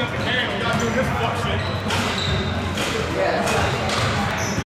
up and down. Y'all doing this fuck shit.